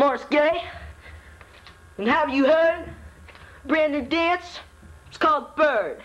Morris Gay. And have you heard? Brandon dance. It's called Bird.